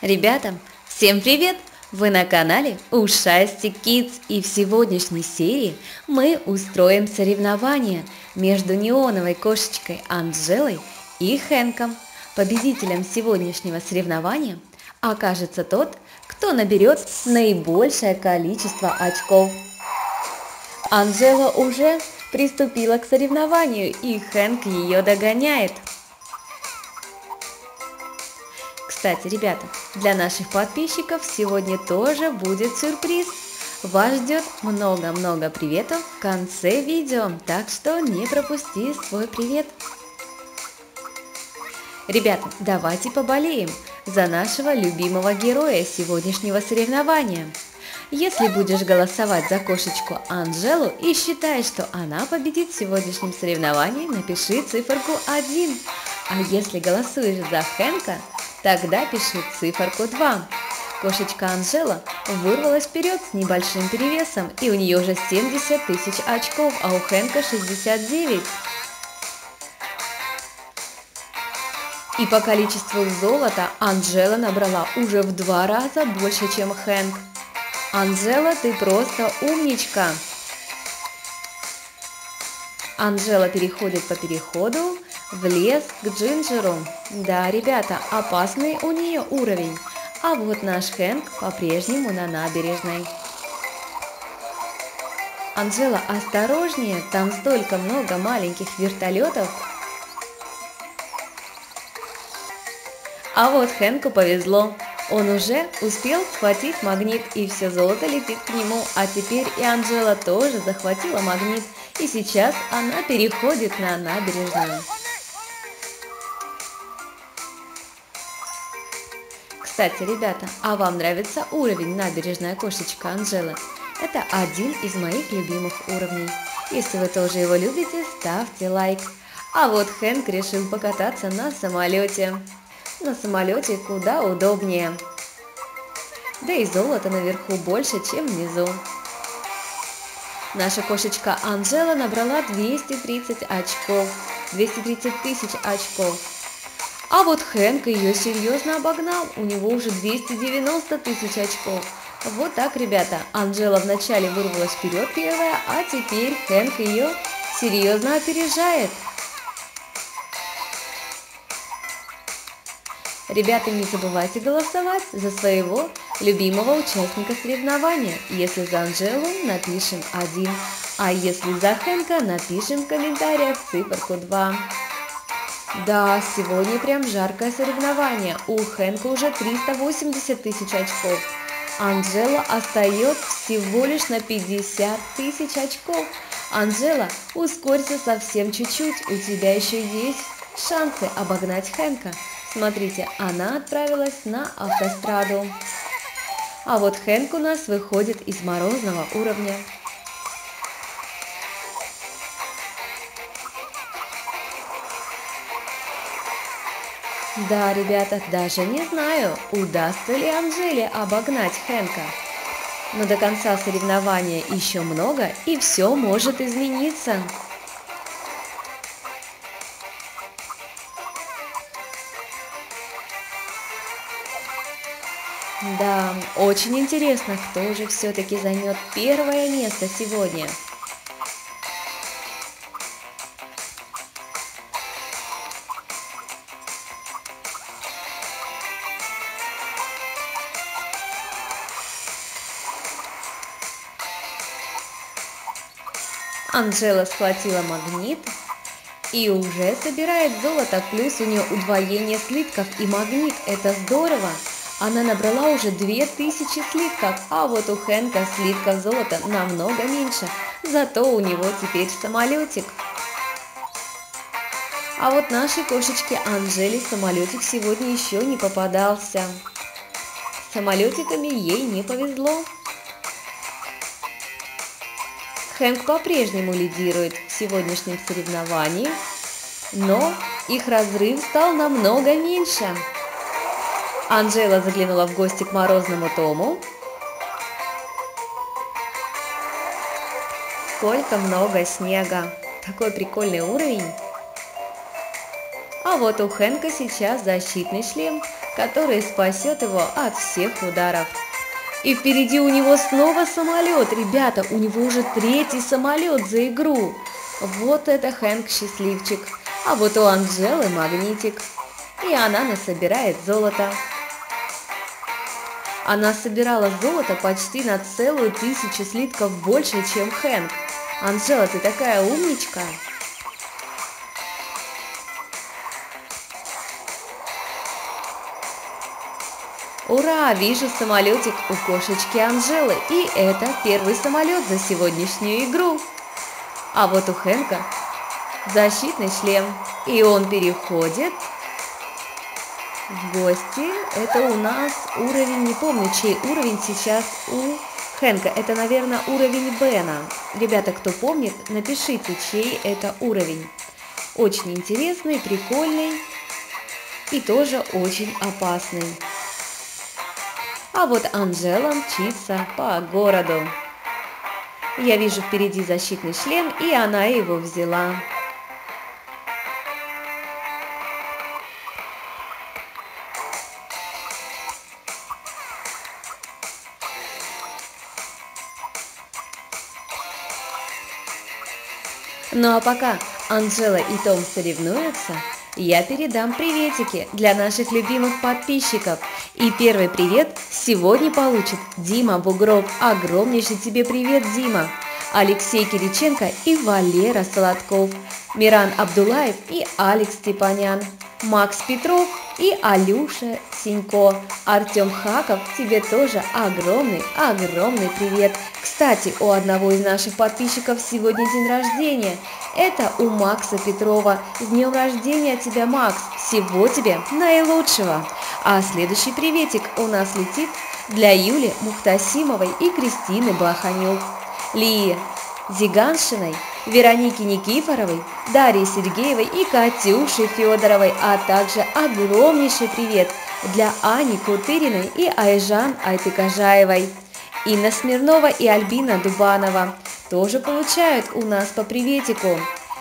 Ребята, всем привет! Вы на канале Ушастик Kids и в сегодняшней серии мы устроим соревнование между неоновой кошечкой Анжелой и Хэнком. Победителем сегодняшнего соревнования окажется тот, кто наберет наибольшее количество очков. Анжела уже приступила к соревнованию и Хэнк ее догоняет – Кстати, ребята, для наших подписчиков сегодня тоже будет сюрприз. Вас ждет много-много приветов в конце видео, так что не пропусти свой привет. Ребята, давайте поболеем за нашего любимого героя сегодняшнего соревнования. Если будешь голосовать за кошечку Анжелу и считаешь, что она победит в сегодняшнем соревновании, напиши циферку 1. А если голосуешь за Хэнка, Тогда пиши циферку 2. Кошечка Анжела вырвалась вперед с небольшим перевесом, и у нее уже 70 тысяч очков, а у Хэнка 69. И по количеству золота Анжела набрала уже в два раза больше, чем Хэнк. Анжела, ты просто умничка! Анжела переходит по переходу, в лес к Джинджеру. Да, ребята, опасный у нее уровень. А вот наш Хэнк по-прежнему на набережной. Анжела, осторожнее, там столько много маленьких вертолетов. А вот Хэнку повезло. Он уже успел схватить магнит, и все золото летит к нему. А теперь и Анжела тоже захватила магнит, и сейчас она переходит на набережную. Кстати, ребята, а вам нравится уровень набережная кошечка Анжелы? Это один из моих любимых уровней. Если вы тоже его любите, ставьте лайк. А вот Хэнк решил покататься на самолете. На самолете куда удобнее. Да и золото наверху больше, чем внизу. Наша кошечка Анжела набрала 230 очков. 230 тысяч очков. А вот Хэнк ее серьезно обогнал, у него уже 290 тысяч очков. Вот так, ребята, Анжела вначале вырвалась вперед первая, а теперь Хэнк ее серьезно опережает. Ребята, не забывайте голосовать за своего любимого участника соревнования. Если за Анжелу, напишем 1, а если за Хэнка, напишем в комментариях циферку 2. Да, сегодня прям жаркое соревнование. У Хэнка уже 380 тысяч очков. Анжела остается всего лишь на 50 тысяч очков. Анжела, ускорься совсем чуть-чуть, у тебя еще есть шансы обогнать Хэнка. Смотрите, она отправилась на автостраду. А вот Хэнк у нас выходит из морозного уровня. Да, ребята, даже не знаю, удастся ли Анжеле обогнать Хэнка. Но до конца соревнования еще много, и все может измениться. Да, очень интересно, кто же все-таки займет первое место сегодня. Анжела схватила магнит и уже собирает золото, плюс у нее удвоение слитков и магнит, это здорово. Она набрала уже 2000 слитков, а вот у Хэнка слитков золота намного меньше, зато у него теперь самолетик. А вот нашей кошечке Анжели самолетик сегодня еще не попадался. самолетиками ей не повезло. Хэнк по-прежнему лидирует в сегодняшнем соревновании, но их разрыв стал намного меньше. Анжела заглянула в гости к морозному Тому. Сколько много снега! Такой прикольный уровень! А вот у Хэнка сейчас защитный шлем. который спасет его от всех ударов. И впереди у него снова самолет. Ребята, у него уже третий самолет за игру. Вот это Хэнк счастливчик. А вот у Анжелы магнитик. И она насобирает золото. Она собирала золото почти на целую тысячу слитков больше, чем Хэнк. Анжела, ты такая умничка. Ура! Вижу самолетик у кошечки Анжелы, и это первый самолет за сегодняшнюю игру. А вот у Хэнка защитный шлем, и он переходит в гости. Это у нас уровень, не помню, чей уровень сейчас у Хэнка. Это, наверное, уровень Бена. Ребята, кто помнит, напишите, чей это уровень. Очень интересный, прикольный и тоже очень опасный. А вот Анжела мчится по городу. Я вижу впереди защитный шлем, и она его взяла. Ну а пока Анжела и Том соревнуются, я передам приветики для наших любимых подписчиков. И первый привет сегодня получит Дима Бугров. Огромнейший тебе привет, Дима! Алексей Кириченко и Валера Солодков, Миран Абдулаев и Алекс Степанян, Макс Петров и Алюша Синько. Артем Хаков, тебе тоже огромный, огромный привет. Кстати, у одного из наших подписчиков сегодня день рождения. Это у Макса Петрова. С днем рождения тебя, Макс! Всего тебе наилучшего! А следующий приветик у нас летит для Юли Мухтасимовой и Кристины Блаханюк. Лии Зиганшиной, Вероники Никифоровой, Дарьи Сергеевой и Катюши Федоровой, а также огромнейший привет для Ани Кутыриной и Айжан Айтыкажаевой. Инна Смирнова и Альбина Дубанова тоже получают у нас по приветику.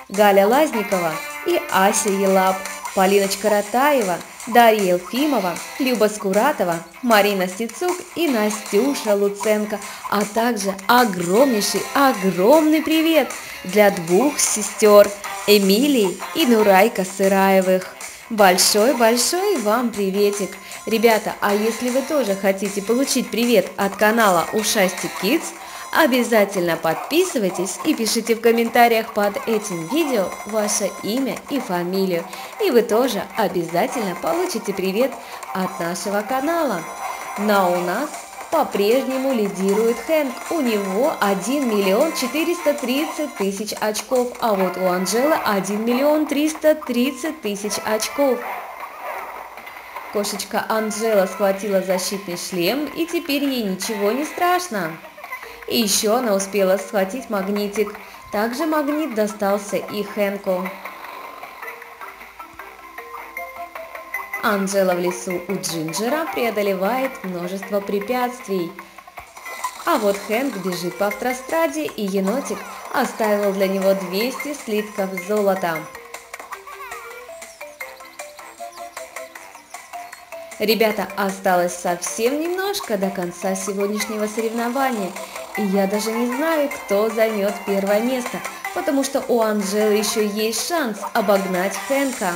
Галя Лазникова и Ася Елап, Полиночка Ратаева – Дарья Елфимова, Люба Скуратова, Марина Стецук и Настюша Луценко, а также огромнейший, огромный привет для двух сестер Эмилии и Нурайка Сыраевых. Большой-большой вам приветик! Ребята, а если вы тоже хотите получить привет от канала Ушастик Kids, Обязательно подписывайтесь и пишите в комментариях под этим видео ваше имя и фамилию. И вы тоже обязательно получите привет от нашего канала. Но у нас по-прежнему лидирует Хэнк. У него 1 миллион 430 тысяч очков, а вот у Анжелы 1 миллион 330 тысяч очков. Кошечка Анжела схватила защитный шлем, и теперь ей ничего не страшно. И еще она успела схватить магнитик. Также магнит достался и Хэнку. Анжела в лесу у Джинджера преодолевает множество препятствий. А вот Хэнк бежит по автостраде, и енотик оставил для него 200 слитков золота. Ребята, осталось совсем немножко до конца сегодняшнего соревнования, я даже не знаю, кто займет первое место, потому что у Анжелы еще есть шанс обогнать Хэнка.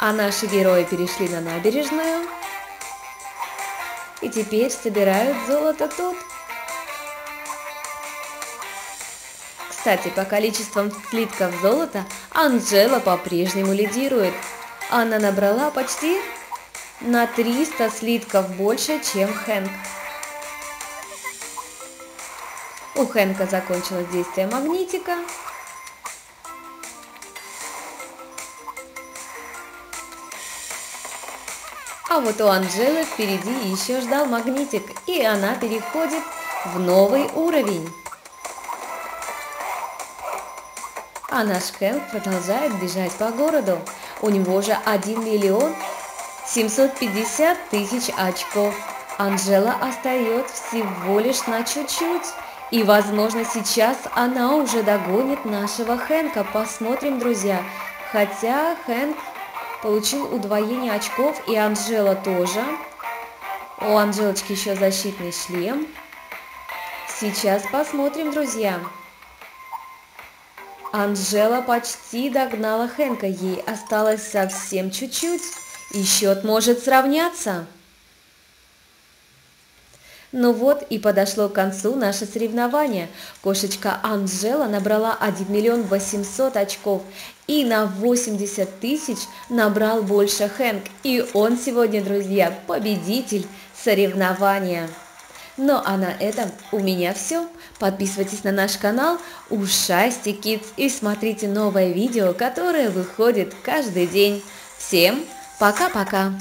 А наши герои перешли на набережную и теперь собирают золото тут. Кстати, по количествам слитков золота Анжела по-прежнему лидирует. Она набрала почти на 300 слитков больше, чем Хэнк. У Хэнка закончилось действие магнитика. А вот у Анжелы впереди еще ждал магнитик, и она переходит в новый уровень. А наш Хэнк продолжает бежать по городу. У него уже 1 миллион 750 тысяч очков. Анжела остается всего лишь на чуть-чуть. И, возможно, сейчас она уже догонит нашего Хэнка. Посмотрим, друзья. Хотя Хэнк получил удвоение очков, и Анжела тоже. У Анжелочки еще защитный шлем. Сейчас посмотрим, друзья. Анжела почти догнала Хэнка, ей осталось совсем чуть-чуть, и счет может сравняться. Ну вот и подошло к концу наше соревнование. Кошечка Анжела набрала 1 миллион 800 очков и на 80 тысяч набрал больше Хэнк. И он сегодня, друзья, победитель соревнования. Ну а на этом у меня все. Подписывайтесь на наш канал Ушасти Kids и смотрите новое видео, которое выходит каждый день. Всем пока-пока!